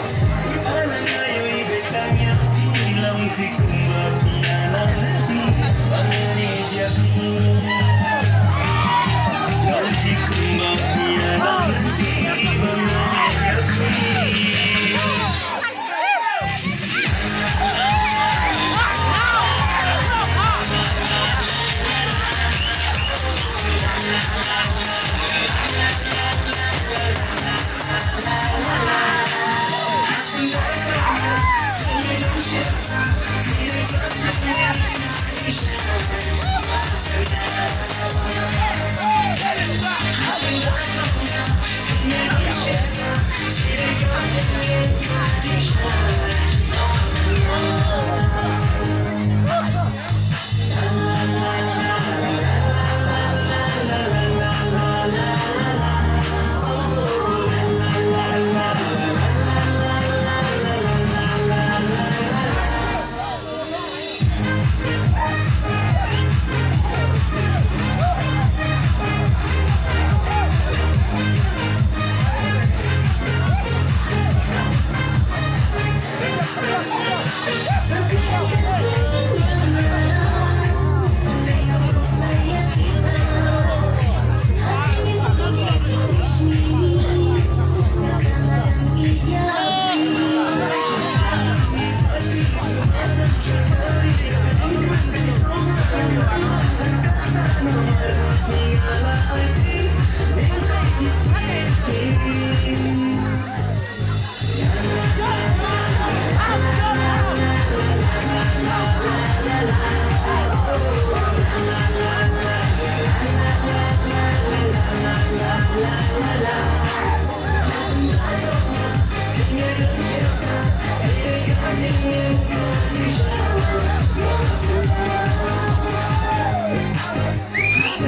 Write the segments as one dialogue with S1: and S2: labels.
S1: Keep pulling Yeah.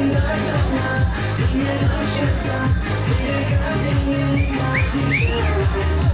S1: i don't you.